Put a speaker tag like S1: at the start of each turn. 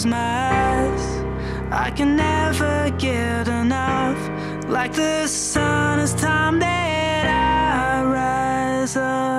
S1: close my eyes I can never get enough. Like the sun, it's time that I rise up.